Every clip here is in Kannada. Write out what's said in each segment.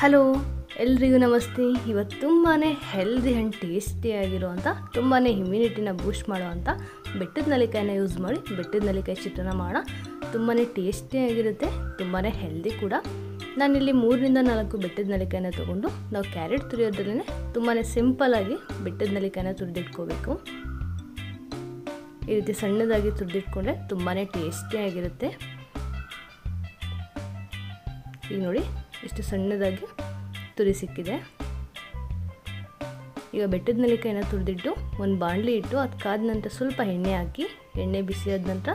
ಹಲೋ, ಎಲ್ರಿಗೂ ನಮಸ್ತೆ. ಇವತ್ತು ತುಂಬಾ ಹೆಲ್ದಿ ಆ್ಯಂಡ್ ಟೇಸ್ಟಿಯಾಗಿರುವಂಥ ತುಂಬಾ ಇಮ್ಯುನಿಟಿನ ಬೂಸ್ಟ್ ಮಾಡುವಂಥ ಬೆಟ್ಟದ ನಲಿಕಾಯಿನ ಯೂಸ್ ಮಾಡಿ, ಬೆಟ್ಟದ ನಲಿಕಾಯಿ ಚಿತ್ರಾನ್ನ ಮಾಡೋಣ ತುಂಬಾ ಟೇಸ್ಟಿಯಾಗಿರುತ್ತೆ ತುಂಬಾ ಹೆಲ್ದಿ ಕೂಡ. ನಾನಿಲ್ಲಿ ಮೂರರಿಂದ ನಾಲ್ಕು ಬೆಟ್ಟದ ನಲಿಕಾಯಿನ ತೊಗೊಂಡು, ನಾವು ಕ್ಯಾರೆಟ್ ತುರಿಯೋದ್ರಲ್ಲೇ ತುಂಬಾ ಸಿಂಪಲ್ಲಾಗಿ ಬೆಟ್ಟದ ನಲಿಕಾಯಿನ ತುರಿದಿಟ್ಕೋಬೇಕು. ಈ ರೀತಿ ಸಣ್ಣದಾಗಿ ತುರಿದಿಟ್ಕೊಂಡ್ರೆ ತುಂಬಾ ಟೇಸ್ಟಿಯಾಗಿರುತ್ತೆ ಈಗ ನೋಡಿ ಇಷ್ಟು ಸಣ್ಣದಾಗಿ ತುರಿ ಸಿಕ್ಕಿದೆ. ಈಗ ಬೆಟ್ಟದ ನೆಲ್ಲಿಕಾಯಿನ ತುರಿದಿಟ್ಟು ಒಂದು ಬಾಣಲಿ ಇಟ್ಟು ಅದು ಕಾದ ನಂತರ ಸ್ವಲ್ಪ ಎಣ್ಣೆ ಹಾಕಿ, ಎಣ್ಣೆ ಬಿಸಿಯಾದ ನಂತರ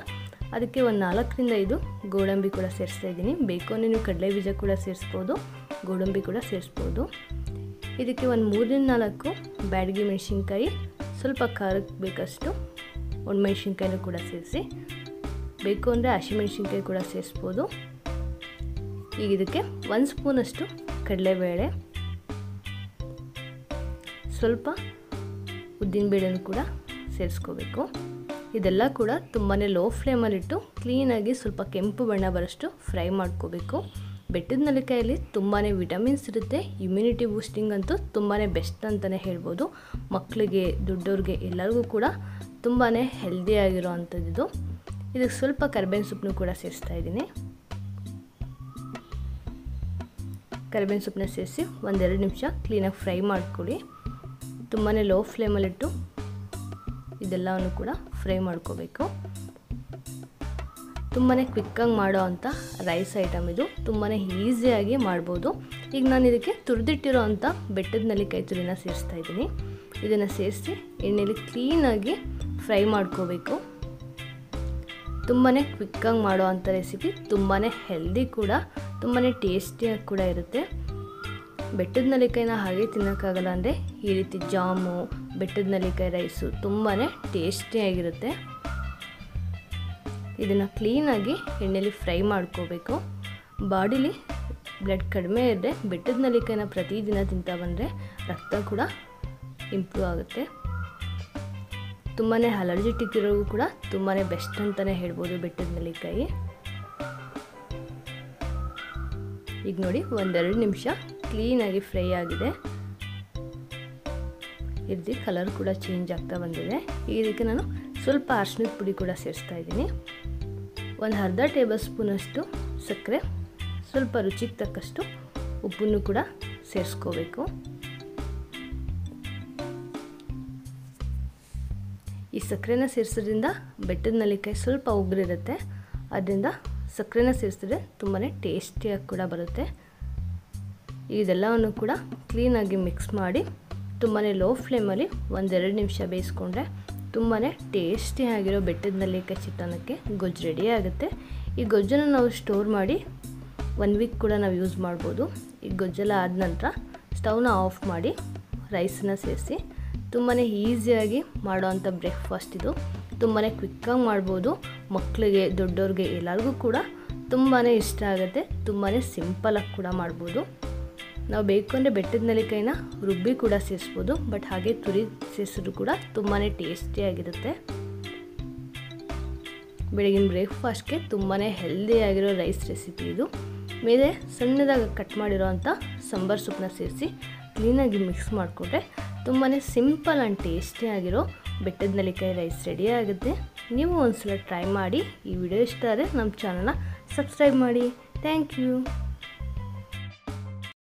ಅದಕ್ಕೆ ಒಂದು ನಾಲ್ಕರಿಂದ ಐದು ಗೋಡಂಬಿ ಕೂಡ ಸೇರಿಸ್ತಾ ಇದ್ದೀನಿ. ಬೇಕು ಅಂದರೆ ನೀವು ಕಡಲೆ ಬೀಜ ಕೂಡ ಸೇರಿಸ್ಬೋದು, ಗೋಡಂಬಿ ಕೂಡ ಸೇರಿಸ್ಬೋದು. ಇದಕ್ಕೆ ಒಂದು ಮೂರರಿಂದ ನಾಲ್ಕು ಬ್ಯಾಡಗಿ ಮೆಣಸಿನ್ಕಾಯಿ, ಸ್ವಲ್ಪ ಖಾರಕ್ಕೆ ಬೇಕಷ್ಟು ಒಣಮೆಣ್ಸಿನ್ಕಾಯಿನೂ ಕೂಡ ಸೇರಿಸಿ. ಬೇಕು ಅಂದರೆ ಹಸಿಮೆಣ್ಸಿನ್ಕಾಯಿ ಕೂಡ ಸೇರಿಸ್ಬೋದು. ಈಗ ಇದಕ್ಕೆ ಒಂದು ಸ್ಪೂನಷ್ಟು ಕಡಲೆಬೇಳೆ. ಸ್ವಲ್ಪ ಉದ್ದಿನಬೇಳೆನೂ ಕೂಡ ಸೇರಿಸ್ಕೋಬೇಕು. ಇದೆಲ್ಲ ಕೂಡ ತುಂಬಾ ಲೋ ಫ್ಲೇಮಲ್ಲಿಟ್ಟು ಕ್ಲೀನಾಗಿ ಸ್ವಲ್ಪ ಕೆಂಪು ಬಣ್ಣ ಬರೋಷ್ಟು ಫ್ರೈ ಮಾಡ್ಕೋಬೇಕು. ಬೆಟ್ಟದ ನೆಲಕಾಯಲ್ಲಿ ತುಂಬಾ ವಿಟಮಿನ್ಸ್ ಇರುತ್ತೆ ಇಮ್ಯುನಿಟಿ ಬೂಸ್ಟಿಂಗ್ ಅಂತೂ ತುಂಬಾ ಬೆಸ್ಟ್ ಅಂತಲೇ ಹೇಳ್ಬೋದು. ಮಕ್ಕಳಿಗೆ ದೊಡ್ಡವ್ರಿಗೆ ಎಲ್ಲರಿಗೂ ಕೂಡ ತುಂಬಾ ಹೆಲ್ದಿಯಾಗಿರೋ ಅಂಥದ್ದು ಇದಕ್ಕೆ ಸ್ವಲ್ಪ ಕರ್ಬೇವಿನ ಸೊಪ್ಪನ್ನು ಕೂಡ ಸೇರಿಸ್ತಾ ಇದ್ದೀನಿ. ಕರಿಬೇವಿನ ಸೊಪ್ಪನ್ನ ಸೇರಿಸಿ ಒಂದೆರಡು ನಿಮಿಷ ಕ್ಲೀನಾಗಿ ಫ್ರೈ ಮಾಡ್ಕೊಳ್ಳಿ. ತುಂಬಾ ಲೋ ಫ್ಲೇಮಲ್ಲಿಟ್ಟು ಇದೆಲ್ಲವನ್ನು ಕೂಡ ಫ್ರೈ ಮಾಡ್ಕೋಬೇಕು. ತುಂಬಾ ಕ್ವಿಕ್ಕಾಗಿ ಮಾಡೋ ಅಂಥ ರೈಸ್ ಐಟಮ್ ಇದು. ತುಂಬಾ ಈಸಿಯಾಗಿ ಮಾಡ್ಬೋದು. ಈಗ ನಾನು ಇದಕ್ಕೆ ತುರಿದಿಟ್ಟಿರೋ ಅಂಥ ಬೆಟ್ಟದ ನಲಿಕಾಯಿ ತುರಿನ ಸೇರಿಸ್ತಾ ಇದ್ದೀನಿ. ಇದನ್ನು ಸೇರಿಸಿ ಎಣ್ಣೆಯಲ್ಲಿ ಕ್ಲೀನಾಗಿ ಫ್ರೈ ಮಾಡ್ಕೋಬೇಕು. ತುಂಬಾ ಕ್ವಿಕ್ಕಾಗಿ ಮಾಡೋ ಅಂಥ ರೆಸಿಪಿ ತುಂಬಾ ಹೆಲ್ದಿ ಕೂಡ. ತುಂಬಾ ಟೇಸ್ಟಿಯಾಗಿ ಕೂಡ ಇರುತ್ತೆ. ಬೆಟ್ಟದ ನಲಿಕಾಯಿನ ಹಾಗೆ ತಿನ್ನೋಕ್ಕಾಗಲ್ಲ ಅಂದರೆ ಈ ರೀತಿ ಜಾಮು, ಬೆಟ್ಟದ ನಲಿಕಾಯಿ ರೈಸು ತುಂಬಾ ಟೇಸ್ಟಿಯಾಗಿರುತ್ತೆ. ಇದನ್ನು ಕ್ಲೀನಾಗಿ ಎಣ್ಣೆಲಿ ಫ್ರೈ ಮಾಡ್ಕೋಬೇಕು. ಬಾಡಿಲಿ ಬ್ಲಡ್ ಕಡಿಮೆ ಇದ್ದರೆ ಬೆಟ್ಟದ ನಲಿಕಾಯಿನ ಪ್ರತಿದಿನ ತಿಂತಾ ಬಂದರೆ ರಕ್ತ ಕೂಡ ಇಂಪ್ರೂವ್ ಆಗುತ್ತೆ. ತುಂಬಾ ಅಲರ್ಜಿಟಿಕ್ ಇರೋರು ಕೂಡ ತುಂಬಾ ಬೆಸ್ಟ್ ಅಂತಲೇ ಹೇಳ್ಬೋದು ಬೆಟ್ಟದ ನಲಿಕಾಯಿ ಈಗ ನೋಡಿ, ಒಂದೆರಡು ನಿಮಿಷ ಕ್ಲೀನಾಗಿ ಫ್ರೈ ಆಗಿದೆ. ಇದ್ದು ಕಲರ್ ಕೂಡ ಚೇಂಜ್ ಆಗ್ತಾ ಬಂದಿದೆ. ಇದಕ್ಕೆ ನಾನು ಸ್ವಲ್ಪ ಅರ್ಶಿನದ ಪುಡಿ ಕೂಡ ಸೇರಿಸ್ತಾ ಇದ್ದೀನಿ. ಒಂದು ಅರ್ಧ ಟೇಬಲ್ ಸ್ಪೂನಷ್ಟು ಸಕ್ಕರೆ, ಸ್ವಲ್ಪ ರುಚಿಗೆ ತಕ್ಕಷ್ಟು ಉಪ್ಪನ್ನು ಕೂಡ ಸೇರಿಸ್ಕೋಬೇಕು. ಈ ಸಕ್ಕರೆನ ಸೇರಿಸೋದ್ರಿಂದ ಬೆಟ್ಟದ ನಲಿಕಾಯಿ ಸ್ವಲ್ಪ ಉಗ್ರಿರುತ್ತೆ. ಅದರಿಂದ ಸಕ್ಕರೆನ ಸೇರಿಸಿದ್ರೆ ತುಂಬಾ ಟೇಸ್ಟಿಯಾಗಿ ಕೂಡ ಬರುತ್ತೆ. ಇದೆಲ್ಲವನ್ನು ಕೂಡ ಕ್ಲೀನಾಗಿ ಮಿಕ್ಸ್ ಮಾಡಿ ತುಂಬಾ ಲೋ ಫ್ಲೇಮಲ್ಲಿ ಒಂದೆರಡು ನಿಮಿಷ ಬೇಯಿಸ್ಕೊಂಡ್ರೆ ತುಂಬಾ ಟೇಸ್ಟಿಯಾಗಿರೋ ಬೆಟ್ಟದ ನಲ್ಲಿಕಾಯಿ ಚಿತ್ರಾನ್ನಕ್ಕೆ ಗೊಜ್ಜು ರೆಡಿ ಆಗುತ್ತೆ. ಈ ಗೊಜ್ಜನ್ನು ನಾವು ಸ್ಟೋರ್ ಮಾಡಿ ಒನ್ ವೀಕ್ ಕೂಡ ನಾವು ಯೂಸ್ ಮಾಡ್ಬೋದು. ಈ ಗೊಜ್ಜೆಲ್ಲ ಆದ ನಂತರ ಸ್ಟವ್ನ ಆಫ್ ಮಾಡಿ ರೈಸನ್ನ ಸೇರಿಸಿ ತುಂಬಾ ಈಸಿಯಾಗಿ ಮಾಡೋವಂಥ ಬ್ರೇಕ್ಫಾಸ್ಟ್ ಇದು. ತುಂಬಾ ಕ್ವಿಕ್ಕಾಗಿ ಮಾಡ್ಬೋದು. ಮಕ್ಕಳಿಗೆ, ದೊಡ್ಡವ್ರಿಗೆ ಎಲ್ಲರಿಗೂ ಕೂಡ ತುಂಬಾ ಇಷ್ಟ ಆಗುತ್ತೆ. ತುಂಬಾ ಸಿಂಪಲಾಗಿ ಕೂಡ ಮಾಡ್ಬೋದು. ನಾವು ಬೇಕು ಅಂದರೆ ಬೆಟ್ಟದ ನೆಲ್ಲಿಕಾಯಿನ ರುಬ್ಬಿ ಕೂಡ ಸೇರಿಸ್ಬೋದು ಬಟ್ ಹಾಗೆ ತುರಿ ಸೇರಿಸಿದ್ರು ಕೂಡ ತುಂಬಾ ಟೇಸ್ಟಿಯಾಗಿರುತ್ತೆ ಬೆಳಗಿನ ಬ್ರೇಕ್ಫಾಸ್ಟ್ಗೆ ತುಂಬಾ ಹೆಲ್ದಿಯಾಗಿರೋ ರೈಸ್ ರೆಸಿಪಿ ಇದು. ಮೇಲೆ ಸಣ್ಣದಾಗಿ ಕಟ್ ಮಾಡಿರೋವಂಥ ಸಾಂಬಾರು ಸೊಪ್ಪನ್ನ ಸೇರಿಸಿ ಕ್ಲೀನಾಗಿ ಮಿಕ್ಸ್ ಮಾಡಿಕೊಂಡ್ರೆ ತುಂಬಾ ಸಿಂಪಲ್ ಆ್ಯಂಡ್ ಟೇಸ್ಟಿಯಾಗಿರೋ ಬೆಟ್ಟದ ನೆಲ್ಲಿಕಾಯಿ ರೈಸ್ ರೆಡಿ ಆಗುತ್ತೆ. ನೀವು ಒಂದ್ಸಲ ಟ್ರೈ ಮಾಡಿ ಈ ವಿಡಿಯೋ ಇಷ್ಟ ಆದರೆ ನಮ್ಮ ಚಾನಲ್ನ ಸಬ್ಸ್ಕ್ರೈಬ್ ಮಾಡಿ. Thank you